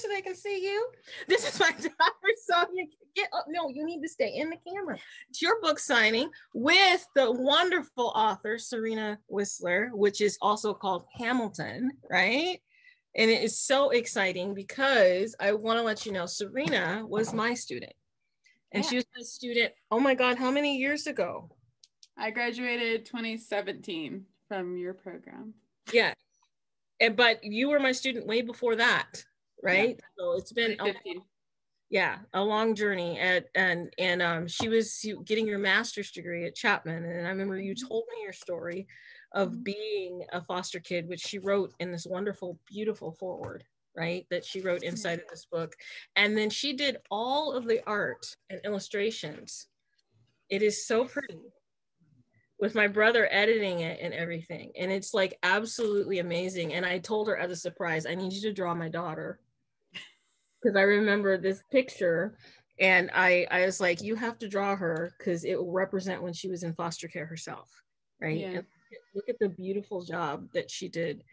so they can see you. This is my daughter, Sonya. Get up. No, you need to stay in the camera. It's your book signing with the wonderful author, Serena Whistler, which is also called Hamilton, right? And it is so exciting because I want to let you know Serena was my student. And yeah. she was my student, oh my God, how many years ago? I graduated 2017 from your program. Yeah. And, but you were my student way before that, right? Yeah. So it's been a, yeah, a long journey at and and um she was getting her master's degree at Chapman and I remember you mm-hmm. told me your story of mm-hmm. being a foster kid which she wrote in this wonderful beautiful foreword right that she wrote inside of this book and then she did all of the art and illustrations it is so pretty with my brother editing it and everything. And it's like absolutely amazing. And I told her as a surprise, I need you to draw my daughter. Because I remember this picture and I, I was like, you have to draw her because it will represent when she was in foster care herself. Right. Yeah. look at the beautiful job that she did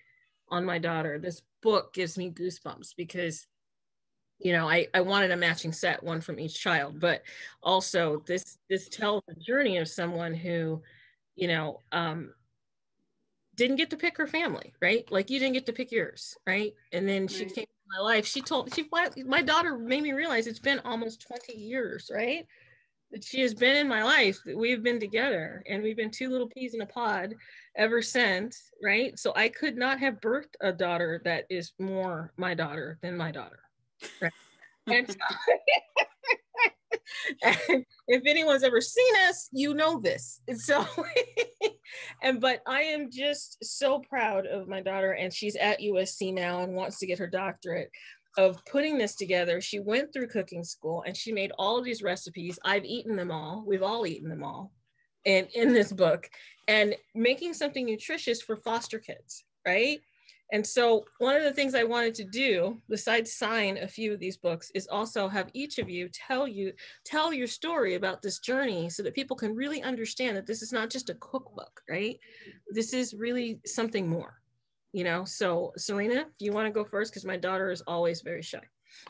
on my daughter. This book gives me goosebumps because you know I, I wanted a matching set one from each child but also this this tells the journey of someone who you know, um, didn't get to pick her family, right? Like you didn't get to pick yours, right? And then she came to my life. She told she my daughter made me realize it's been almost 20 years, right? That she has been in my life. That we've been together and we've been two little peas in a pod ever since, right? So I could not have birthed a daughter that is more my daughter than my daughter. Right. and so, and if anyone's ever seen us, you know this. So, and but I am just so proud of my daughter, and she's at USC now and wants to get her doctorate of putting this together. She went through cooking school and she made all these recipes. I've eaten them all. We've all eaten them all. And in this book, and making something nutritious for foster kids, right? And so one of the things I wanted to do, besides sign a few of these books, is also have each of you tell you tell your story about this journey so that people can really understand that this is not just a cookbook, right? This is really something more, you know? So Serena, do you want to go first? Because my daughter is always very shy.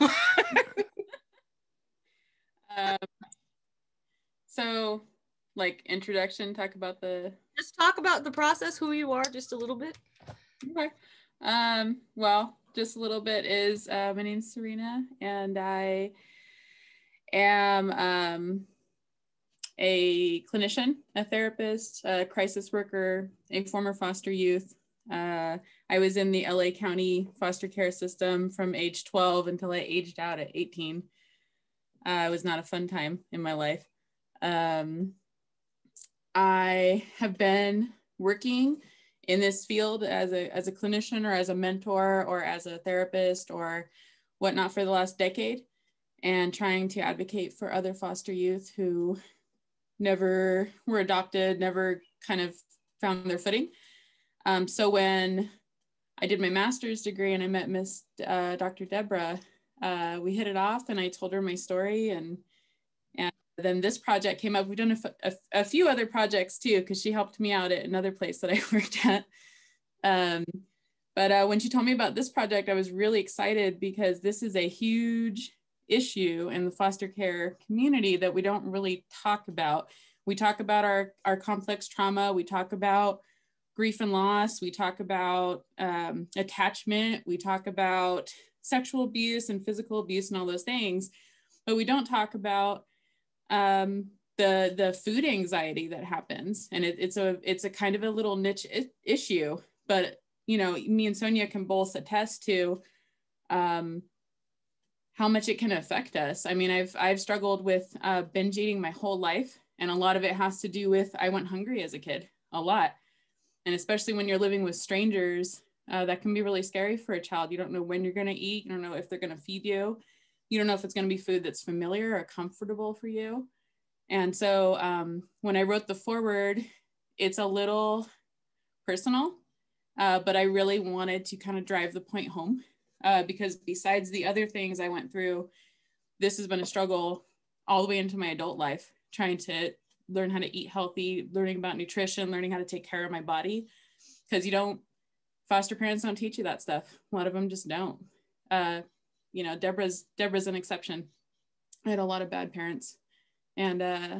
um, so like introduction, talk about the just talk about the process, who you are just a little bit. Okay. Um, well, just a little bit is uh, my name's Serena, and I am um, a clinician, a therapist, a crisis worker, a former foster youth. Uh, I was in the LA County foster care system from age 12 until I aged out at 18. Uh, it was not a fun time in my life. Um, I have been working in this field as a, as a clinician or as a mentor or as a therapist or whatnot for the last decade and trying to advocate for other foster youth who never were adopted, never kind of found their footing. Um, so when I did my master's degree and I met Miss uh, Dr. Deborah, uh, we hit it off and I told her my story and then this project came up. We've done a, few other projects too, because she helped me out at another place that I worked at. Um, but uh, when she told me about this project, I was really excited because this is a huge issue in the foster care community that we don't really talk about. We talk about our, our complex trauma, we talk about grief and loss, we talk about um, attachment, we talk about sexual abuse and physical abuse and all those things, but we don't talk about um, the the food anxiety that happens, and it, it's a it's a kind of a little niche I- issue. But you know, me and Sonya can both attest to um, how much it can affect us. I mean, I've I've struggled with uh, binge eating my whole life, and a lot of it has to do with I went hungry as a kid a lot, and especially when you're living with strangers, uh, that can be really scary for a child. You don't know when you're going to eat. You don't know if they're going to feed you you don't know if it's going to be food that's familiar or comfortable for you. And so um, when I wrote the foreword, it's a little personal, uh, but I really wanted to kind of drive the point home uh, because besides the other things I went through, this has been a struggle all the way into my adult life, trying to learn how to eat healthy, learning about nutrition, learning how to take care of my body. Because you don't, foster parents don't teach you that stuff. A lot of them just don't. uh, you know, Deborah's Deborah's an exception. I had a lot of bad parents, and uh,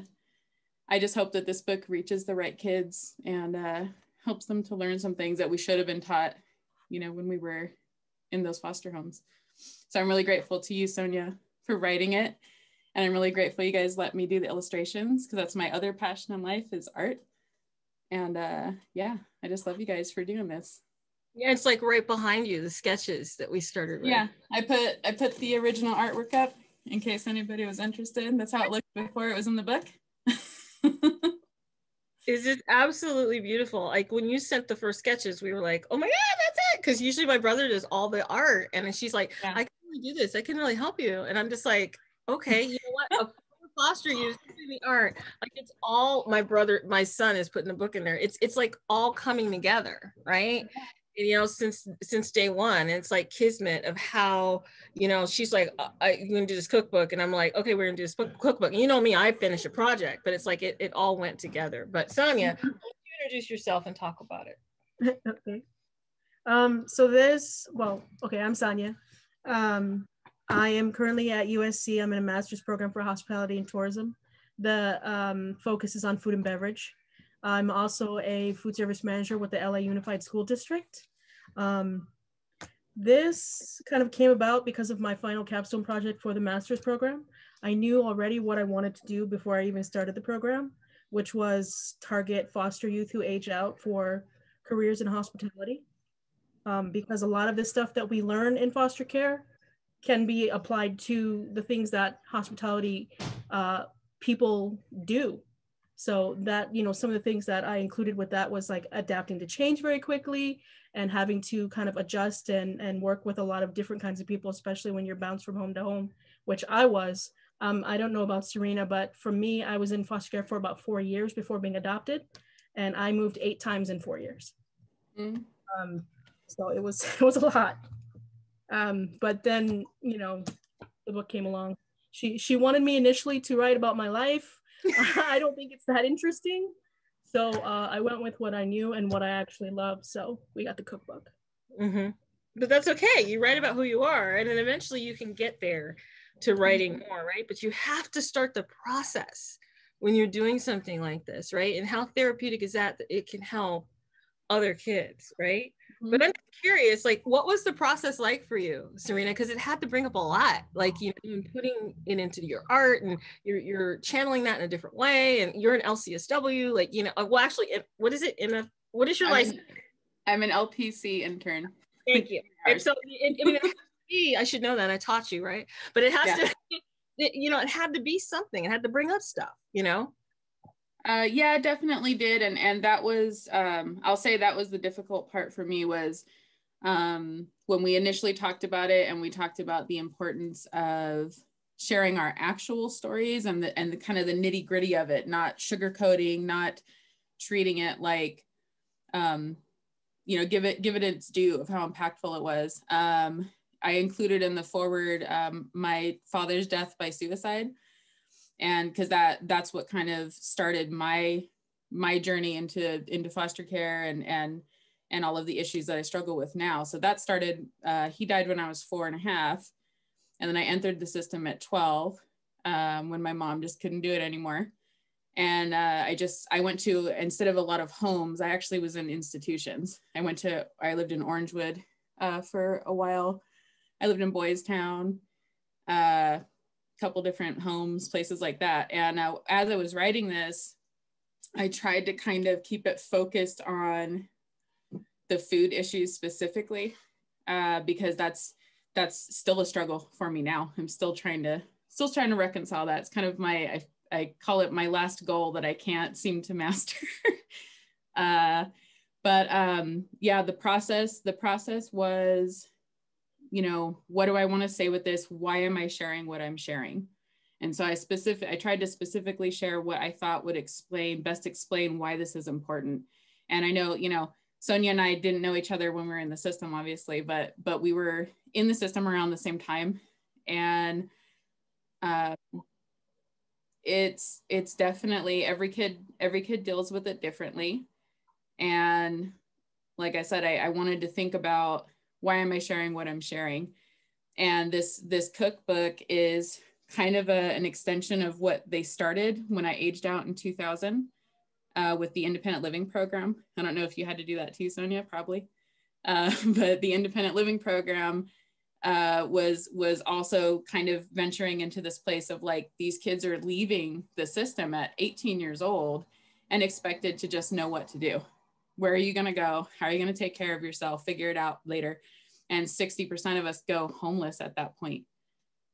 I just hope that this book reaches the right kids and uh, helps them to learn some things that we should have been taught, you know, when we were in those foster homes. So I'm really grateful to you, Sonya, for writing it. And I'm really grateful you guys let me do the illustrations because that's my other passion in life is art. And uh, yeah, I just love you guys for doing this. Yeah, it's like right behind you, the sketches that we started with. Yeah, I put I put the original artwork up in case anybody was interested. That's how it looked before it was in the book. is it absolutely beautiful. Like when you sent the first sketches we were like oh my god that's it! Because usually my brother does all the art and she's like yeah. i can really do this. I can really help you. And i'm just like okay you know what? A foster youth the art. Like it's all my brother my son is putting the book in there. It's it's like all coming together right you know since since day one. It's like kismet of how you know she's like I, am gonna do this cookbook? And i'm like okay we're gonna do this book, cookbook. And you know me i finish a project but it's like it, it all went together. But sonya you introduce yourself and talk about it? Okay. Um so this well okay i'm sonya. Um i am currently at usc i'm in a master's program for hospitality and tourism. The um, focus is on food and beverage. I'm also a food service manager with the LA Unified School District. Um, this kind of came about because of my final capstone project for the master's program. I knew already what I wanted to do before I even started the program, which was target foster youth who age out for careers in hospitality. Um, because a lot of the stuff that we learn in foster care can be applied to the things that hospitality uh, people do so that, you know, some of the things that I included with that was like adapting to change very quickly and having to kind of adjust and, and work with a lot of different kinds of people, especially when you're bounced from home to home, which I was. Um, I don't know about Serena, but for me, I was in foster care for about four years before being adopted. And I moved eight times in four years. Mm. Um, so it was, it was a lot. Um, but then, you know, the book came along. She, she wanted me initially to write about my life I don't think it's that interesting. So uh, I went with what I knew and what I actually love. So we got the cookbook. Mm-hmm. But that's okay. You write about who you are, and then eventually you can get there to writing mm-hmm. more, right? But you have to start the process when you're doing something like this, right? And how therapeutic is that that it can help other kids, right? Mm-hmm. But I'm curious, like, what was the process like for you, Serena? Because it had to bring up a lot, like you know, putting it into your art, and you're you're channeling that in a different way, and you're an LCSW, like you know, uh, well, actually, what is it in a what is your I'm license? An, I'm an LPC intern. Thank you. And so, it, I should know that I taught you, right? But it has yeah. to, it, you know, it had to be something. It had to bring up stuff, you know. Uh, yeah, definitely did, and and that was um, I'll say that was the difficult part for me was um, when we initially talked about it, and we talked about the importance of sharing our actual stories and the and the kind of the nitty gritty of it, not sugarcoating, not treating it like um, you know give it give it its due of how impactful it was. Um, I included in the forward um, my father's death by suicide and because that that's what kind of started my my journey into into foster care and and and all of the issues that I struggle with now. So that started. Uh, he died when I was four and a half, and then I entered the system at twelve um, when my mom just couldn't do it anymore. And uh, I just I went to instead of a lot of homes, I actually was in institutions. I went to I lived in Orangewood uh, for a while. I lived in Boys Town. Couple different homes, places like that. And uh, as I was writing this, I tried to kind of keep it focused on the food issues specifically, uh, because that's that's still a struggle for me now. I'm still trying to still trying to reconcile that. It's kind of my I, I call it my last goal that I can't seem to master. uh, but um, yeah, the process the process was you know, what do I want to say with this? Why am I sharing what I'm sharing? And so I specific I tried to specifically share what I thought would explain best explain why this is important. And I know, you know, Sonya and I didn't know each other when we were in the system, obviously, but but we were in the system around the same time. And uh, it's it's definitely every kid every kid deals with it differently. And like I said, I, I wanted to think about why am I sharing what I'm sharing? and this this cookbook is kind of a, an extension of what they started when I aged out in 2000 uh, with the independent living program. I don't know if you had to do that too, Sonya, probably. Uh, but the independent living program uh, was was also kind of venturing into this place of like these kids are leaving the system at 18 years old and expected to just know what to do. Where are you going to go? How are you going to take care of yourself? Figure it out later. And 60% of us go homeless at that point.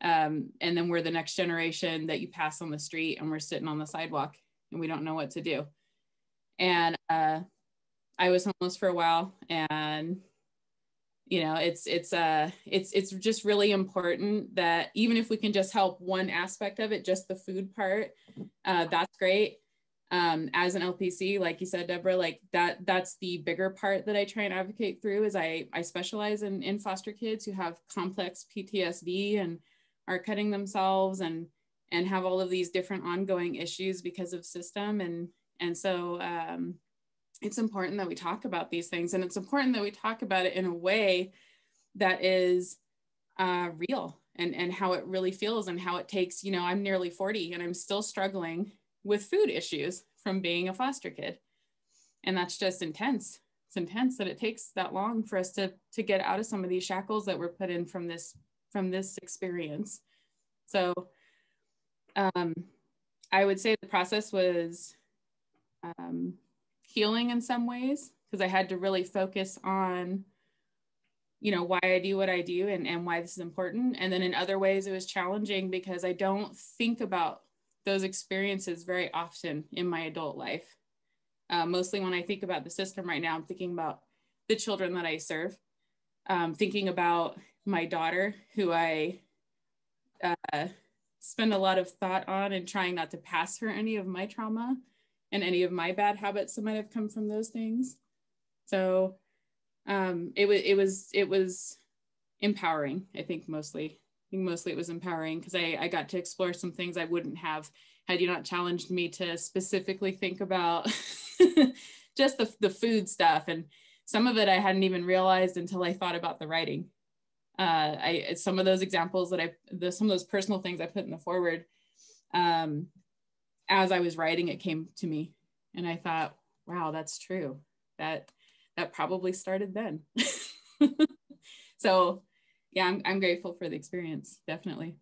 Um, and then we're the next generation that you pass on the street and we're sitting on the sidewalk and we don't know what to do. And uh, I was homeless for a while and you know it's it's uh it's it's just really important that even if we can just help one aspect of it just the food part uh, that's great um, as an lpc like you said deborah like that that's the bigger part that i try and advocate through is i i specialize in in foster kids who have complex ptsd and are cutting themselves and and have all of these different ongoing issues because of system. And and so um, it's important that we talk about these things and it's important that we talk about it in a way that is uh, real and, and how it really feels and how it takes, you know, I'm nearly 40 and I'm still struggling with food issues from being a foster kid. And that's just intense. It's intense that it takes that long for us to, to get out of some of these shackles that were put in from this, from this experience. So um, I would say the process was um, healing in some ways because I had to really focus on, you know, why I do what I do and, and why this is important. And then in other ways, it was challenging because I don't think about those experiences very often in my adult life. Uh, mostly when I think about the system right now, I'm thinking about the children that I serve, um, thinking about my daughter, who I uh, spend a lot of thought on and trying not to pass her any of my trauma and any of my bad habits that might have come from those things. So um, it was it was it was empowering. I think mostly. Think mostly it was empowering because I, I got to explore some things I wouldn't have had you not challenged me to specifically think about just the, the food stuff and some of it I hadn't even realized until I thought about the writing. Uh, I some of those examples that I the, some of those personal things I put in the forward um, as I was writing, it came to me, and I thought, wow, that's true. That that probably started then. so, yeah, I'm I'm grateful for the experience, definitely.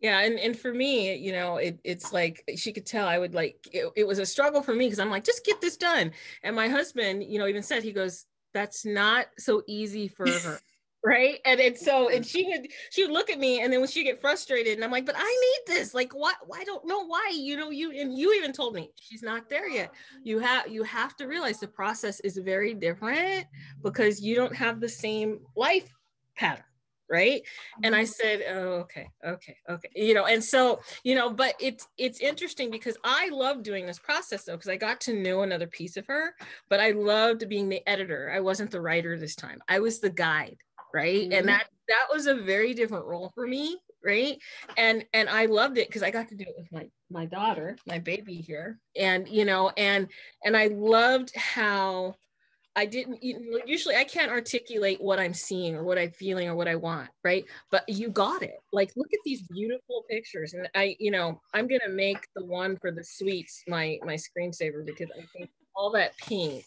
Yeah, and, and for me, you know, it, it's like she could tell I would like it, it was a struggle for me because I'm like, just get this done. And my husband, you know, even said he goes, that's not so easy for her right? And it's so and she would she would look at me and then when she get frustrated and i'm like but i need this. Like what i don't know why? You know you and you even told me she's not there yet. You have you have to realize the process is very different because you don't have the same life pattern right? And i said oh, okay okay okay you know and so you know but it's it's interesting because i love doing this process though because i got to know another piece of her but i loved being the editor. I wasn't the writer this time. I was the guide right? Mm-hmm. and that that was a very different role for me right? And and i loved it because i got to do it with my my daughter my baby here and you know and and i loved how i didn't usually i can't articulate what i'm seeing or what i'm feeling or what i want right? But you got it. Like look at these beautiful pictures. And i you know i'm gonna make the one for the sweets my my screensaver because i think all that pink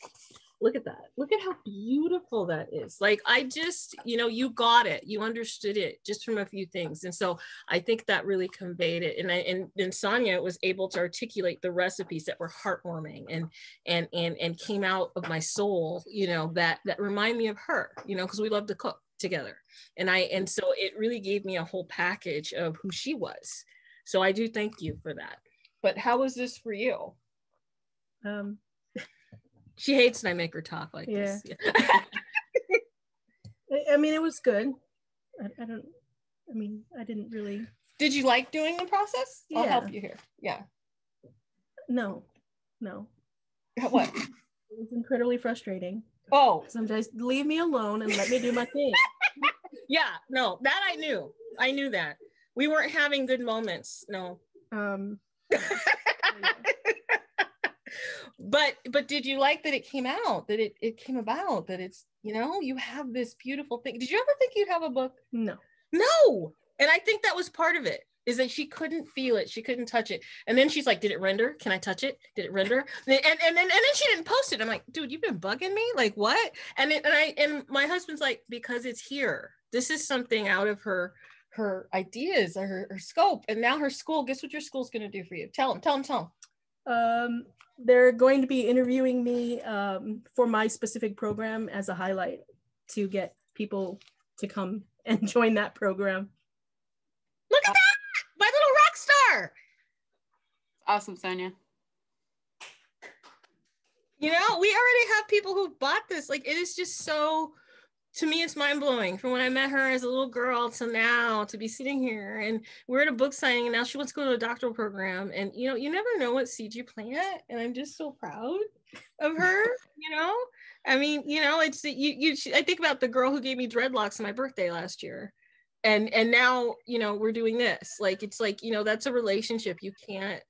look at that. Look at how beautiful that is. Like i just you know you got it. You understood it just from a few things. And so i think that really conveyed it. And I, and, sonya was able to articulate the recipes that were heartwarming and and and and came out of my soul you know that that remind me of her you know because we love to cook together. And i and so it really gave me a whole package of who she was. So i do thank you for that. But how was this for you? Um she hates when I make her talk like yeah. this. Yeah. I mean, it was good. I, I, don't. I mean, I didn't really. Did you like doing the process? Yeah. I'll help you here. Yeah. No, no. What? It was incredibly frustrating. Oh. Sometimes leave me alone and let me do my thing. yeah. No, that I knew. I knew that we weren't having good moments. No. Um. but but did you like that it came out that it, it came about that it's you know you have this beautiful thing did you ever think you'd have a book no No. And I think that was part of it is that she couldn't feel it. She couldn't touch it. And then she's like, did it render? Can I touch it? Did it render? And, and, and, then, and then she didn't post it. I'm like, dude, you've been bugging me? Like what? And, it, and I, and my husband's like, because it's here. This is something out of her, her ideas or her, her scope. And now her school, guess what your school's going to do for you? Tell them, tell them, tell them. Um, they're going to be interviewing me um, for my specific program as a highlight to get people to come and join that program. Look at that my little rock star. Awesome, Sonya. You know, we already have people who bought this. Like, it is just so, to me, it's mind blowing. From when I met her as a little girl to now to be sitting here and we're at a book signing and now she wants to go to a doctoral program. And, you know, you never know what seed you plant. And I'm just so proud of her, you know? I mean, you know, it's you, you, I think about the girl who gave me dreadlocks on my birthday last year and and now you know we're doing this like it's like you know that's a relationship you can't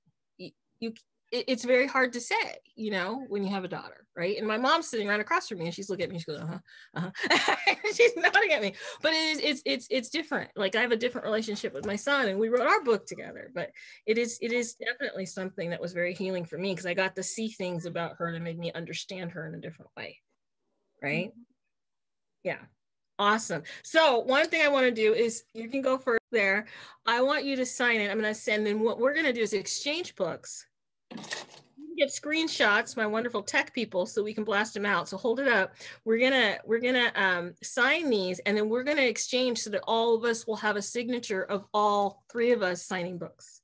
you, you it's very hard to say you know when you have a daughter right and my mom's sitting right across from me and she's looking at me she goes uh-huh, uh-huh. she's nodding at me but it is it's it's it's different like i have a different relationship with my son and we wrote our book together but it is it is definitely something that was very healing for me because i got to see things about her that made me understand her in a different way right mm-hmm. yeah Awesome. So one thing I want to do is you can go first there. I want you to sign it. I'm going to send in what we're going to do is exchange books. Get screenshots, my wonderful tech people, so we can blast them out. So hold it up. We're gonna we're gonna um, sign these, and then we're gonna exchange so that all of us will have a signature of all three of us signing books.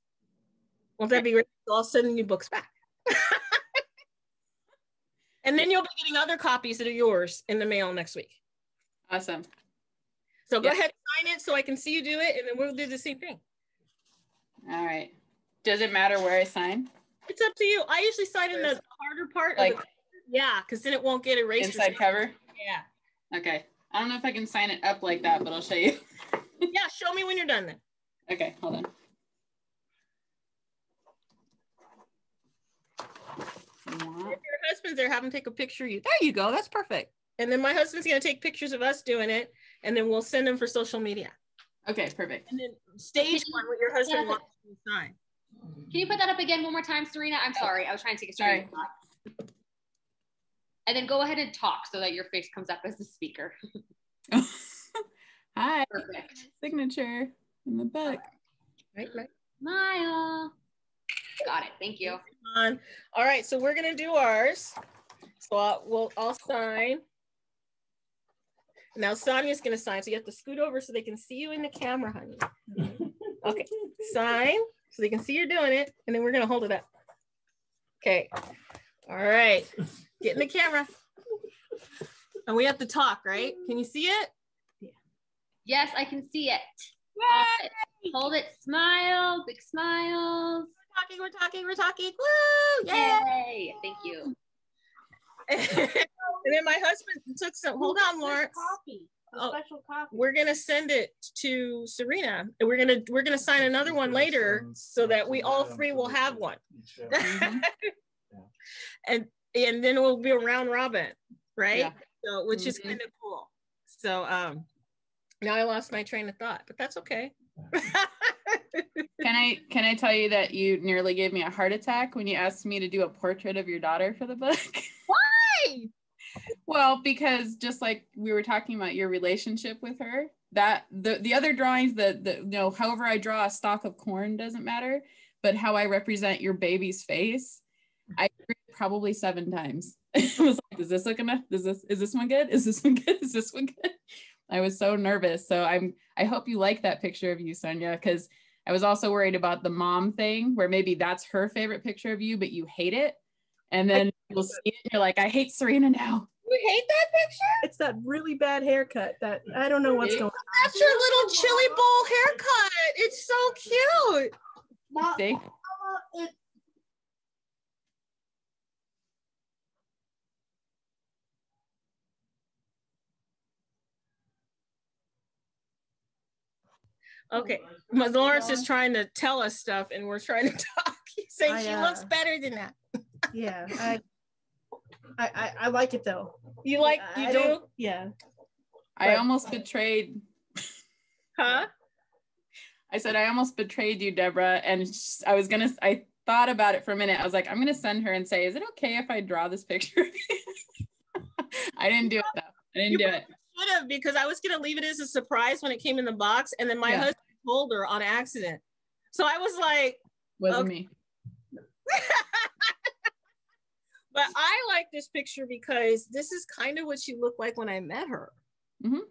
Won't that be great? I'll send you books back. and then you'll be getting other copies that are yours in the mail next week. Awesome. So go yep. ahead, sign it so I can see you do it, and then we'll do the same thing. All right. Does it matter where I sign? It's up to you. I usually sign in the harder part. Like, the, yeah, because then it won't get erased. Inside cover? Yeah. Okay. I don't know if I can sign it up like that, but I'll show you. yeah, show me when you're done then. Okay, hold on. If your husband's there, have him take a picture of you. There you go. That's perfect. And then my husband's gonna take pictures of us doing it, and then we'll send them for social media. Okay, perfect. And then stage one, what your husband wants to sign. Can you put that up again one more time, Serena? I'm sorry, I was trying to take a screenshot. And then go ahead and talk so that your face comes up as the speaker. Hi. Perfect. Signature in the book. Right, right. Smile. Got it. Thank you. All right, so we're gonna do ours. So I'll, we'll, I'll sign. Now Sonya's gonna sign, so you have to scoot over so they can see you in the camera, honey. Okay, sign so they can see you're doing it, and then we're gonna hold it up. Okay, all right, get in the camera. And we have to talk, right? Can you see it? Yeah. Yes, I can see it. Yay! Hold it, smile, big smiles. We're talking, we're talking, we're talking. Woo! Yay! Yay. Thank you. and then my husband took some. Hold on, Lawrence. Copy. Oh, special copy. We're gonna send it to Serena. And we're gonna we're gonna sign another one later so that we all three will have one. Mm-hmm. and and then it will be a round robin, right? Yeah. So which mm-hmm. is kind of cool. So um now I lost my train of thought, but that's okay. can I can I tell you that you nearly gave me a heart attack when you asked me to do a portrait of your daughter for the book? Why? Well, because just like we were talking about your relationship with her, that the the other drawings, that the you know, however I draw a stalk of corn doesn't matter, but how I represent your baby's face, I probably seven times. I was like, is this looking enough? Is this is this one good? Is this one good? Is this one good? I was so nervous. So I'm I hope you like that picture of you, Sonya, because I was also worried about the mom thing where maybe that's her favorite picture of you, but you hate it. And then you'll see it and you're like, I hate Serena now. You hate that picture? It's that really bad haircut that I don't know what's going on. That's your little chili bowl haircut. It's so cute. See? Okay, Lawrence is trying to tell us stuff, and we're trying to talk. He's saying I, she uh, looks better than that. Yeah, I, I, I, like it though. You like? You I do? Yeah. I but, almost betrayed. Huh? I said I almost betrayed you, Deborah, and I was gonna. I thought about it for a minute. I was like, I'm gonna send her and say, "Is it okay if I draw this picture?" I didn't do it though. I didn't You do it. Should have because I was gonna leave it as a surprise when it came in the box, and then my Yeah. husband told her on accident. So I was like, Wasn't Okay. me. but I like this picture because this is kind of what she looked like when I met her. Mhm.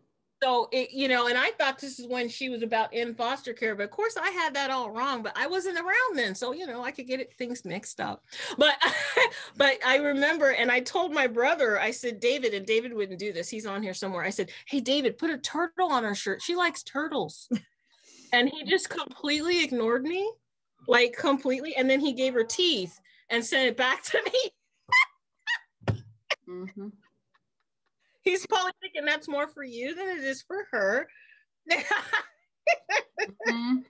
So it, you know, and I thought this is when she was about in foster care, but of course I had that all wrong. But I wasn't around then, so you know I could get it, things mixed up. But but I remember, and I told my brother, I said David, and David wouldn't do this. He's on here somewhere. I said, Hey David, put a turtle on her shirt. She likes turtles, and he just completely ignored me, like completely. And then he gave her teeth and sent it back to me. Mhm. He's probably thinking that's more for you than it is for her. Mhm.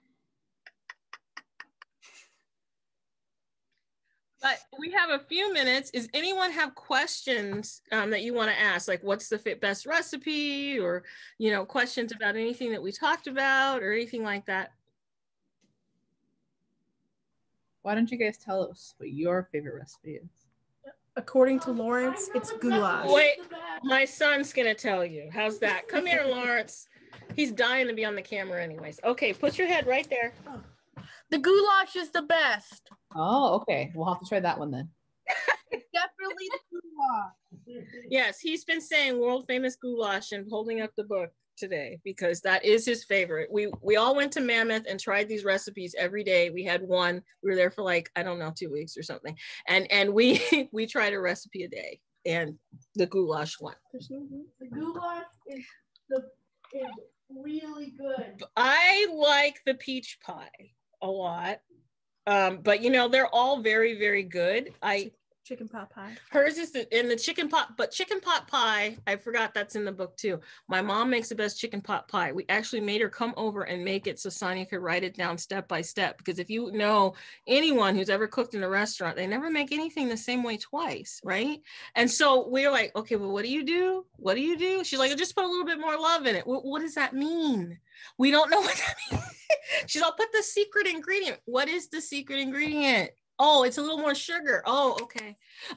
but we have a few minutes. Is anyone have questions um, that you want to ask? Like, what's the fit best recipe, or you know, questions about anything that we talked about, or anything like that? Why don't you guys tell us what your favorite recipe is? According to Lawrence, it's goulash. Wait, my son's gonna tell you. How's that? Come here, Lawrence. He's dying to be on the camera, anyways. Okay, put your head right there. The goulash is the best. Oh, okay. We'll have to try that one then. Definitely the goulash. Yes, he's been saying world famous goulash and holding up the book today because that is his favorite. We we all went to Mammoth and tried these recipes every day. We had one. We were there for like I don't know two weeks or something, and and we we tried a recipe a day and the goulash one. The goulash is the is really good. I like the peach pie a lot, um, but you know they're all very very good. I Chicken pot pie. Hers is in the chicken pot, but chicken pot pie, I forgot that's in the book too. My mom makes the best chicken pot pie. We actually made her come over and make it so Sonya could write it down step by step. Because if you know anyone who's ever cooked in a restaurant, they never make anything the same way twice, right? And so we're like, okay, well, what do you do? What do you do? She's like, "I just put a little bit more love in it. What, what does that mean? We don't know what that means. She's all put the secret ingredient. What is the secret ingredient? Oh, it's a little more sugar. Oh, okay.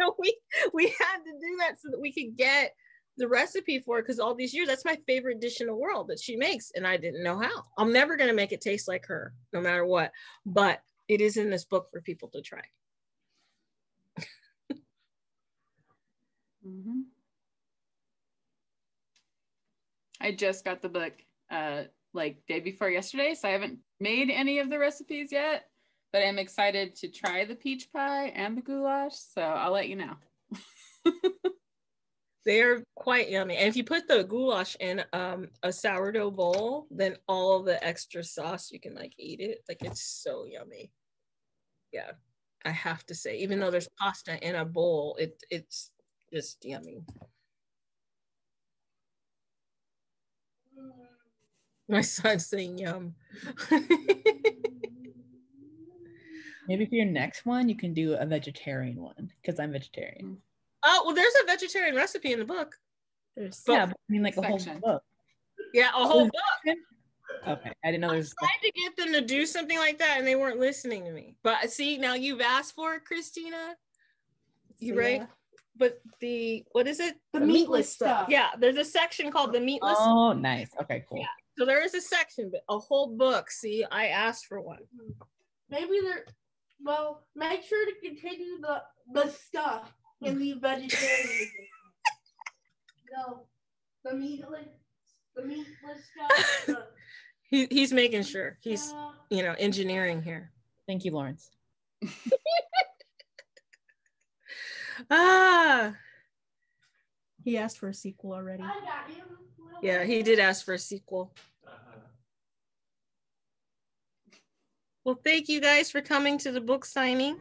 so we we had to do that so that we could get the recipe for it because all these years that's my favorite dish in the world that she makes and I didn't know how. I'm never going to make it taste like her no matter what, but it is in this book for people to try. Mhm. I just got the book uh like day before yesterday, so I haven't made any of the recipes yet, but I'm excited to try the peach pie and the goulash, so I'll let you know. They're quite yummy. And if you put the goulash in um, a sourdough bowl, then all the extra sauce, you can like eat it. Like it's so yummy. Yeah, I have to say, even though there's pasta in a bowl, it it's just yummy. My son's saying yum. Maybe for your next one, you can do a vegetarian one because I'm vegetarian. Mm. oh, well, there's a vegetarian recipe in the book. There's yeah, but I mean like a whole Section. book. Yeah, a whole book. Okay, I didn't know there's. tried to get them to do something like that and they weren't listening to me. But see, now you've asked for it, Christina. You So, right? But the what is it? The meatless stuff. Yeah, there's a section called the meatless. Oh, nice. Okay, cool. Yeah. So there is a section, but a whole book. See, I asked for one. Maybe there. Well, make sure to continue the the stuff and leave vegetarian. no, the meatless, the meatless stuff. the- He, he's making sure. He's uh, you know engineering here. Thank you, Lawrence. Ah, He asked for a sequel already. I got him. yeah, he did ask for a sequel. Well, thank you guys for coming to the book signing.